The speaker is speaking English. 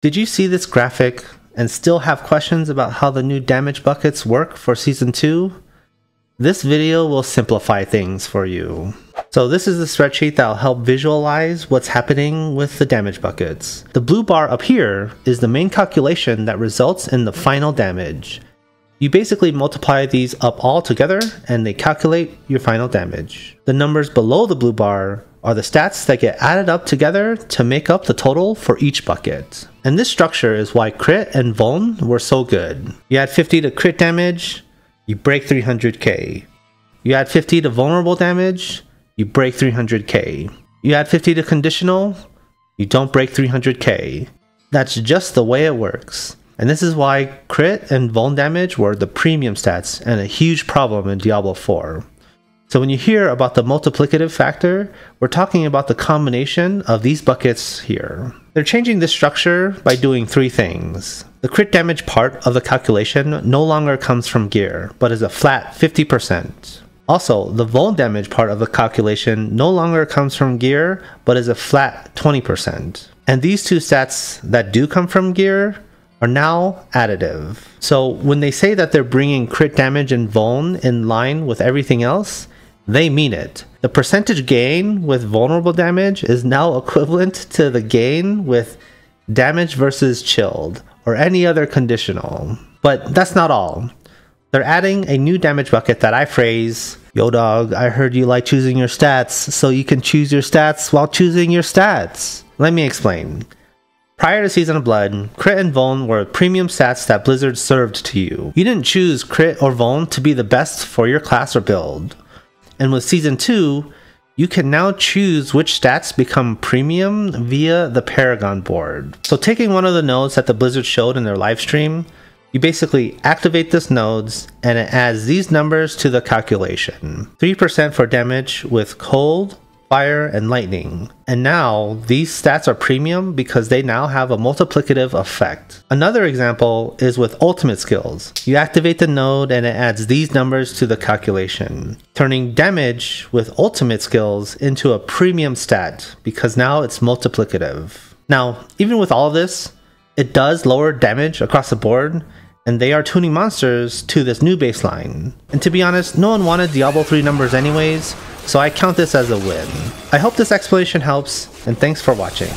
Did you see this graphic and still have questions about how the new damage buckets work for Season 2? This video will simplify things for you. So this is the spreadsheet that will help visualize what's happening with the damage buckets. The blue bar up here is the main calculation that results in the final damage. You basically multiply these up all together and they calculate your final damage. The numbers below the blue bar are the stats that get added up together to make up the total for each bucket. And this structure is why crit and vuln were so good. You add 50 to crit damage, you break 300k. You add 50 to vulnerable damage, you break 300k. You add 50 to conditional, you don't break 300k. That's just the way it works. And this is why crit and vuln damage were the premium stats and a huge problem in Diablo 4. So when you hear about the multiplicative factor, we're talking about the combination of these buckets here. They're changing this structure by doing three things. The crit damage part of the calculation no longer comes from gear, but is a flat 50%. Also, the vuln damage part of the calculation no longer comes from gear, but is a flat 20%. And these two stats that do come from gear are now additive. So when they say that they're bringing crit damage and vuln in line with everything else, they mean it. The percentage gain with vulnerable damage is now equivalent to the gain with damage versus chilled or any other conditional. But that's not all. They're adding a new damage bucket that I phrase, Yo dog, I heard you like choosing your stats, so you can choose your stats while choosing your stats. Let me explain. Prior to Season of Blood, crit and vuln were premium stats that Blizzard served to you. You didn't choose crit or vuln to be the best for your class or build. And with Season 2, you can now choose which stats become premium via the Paragon board. So taking one of the nodes that the Blizzard showed in their live stream, you basically activate this nodes and it adds these numbers to the calculation. 3% for damage with cold, fire, and lightning. And now these stats are premium because they now have a multiplicative effect. Another example is with ultimate skills. You activate the node and it adds these numbers to the calculation, turning damage with ultimate skills into a premium stat because now it's multiplicative. Now, even with all of this, it does lower damage across the board, and they are tuning monsters to this new baseline. And to be honest, no one wanted Diablo 3 numbers anyways, so I count this as a win. I hope this explanation helps, and thanks for watching.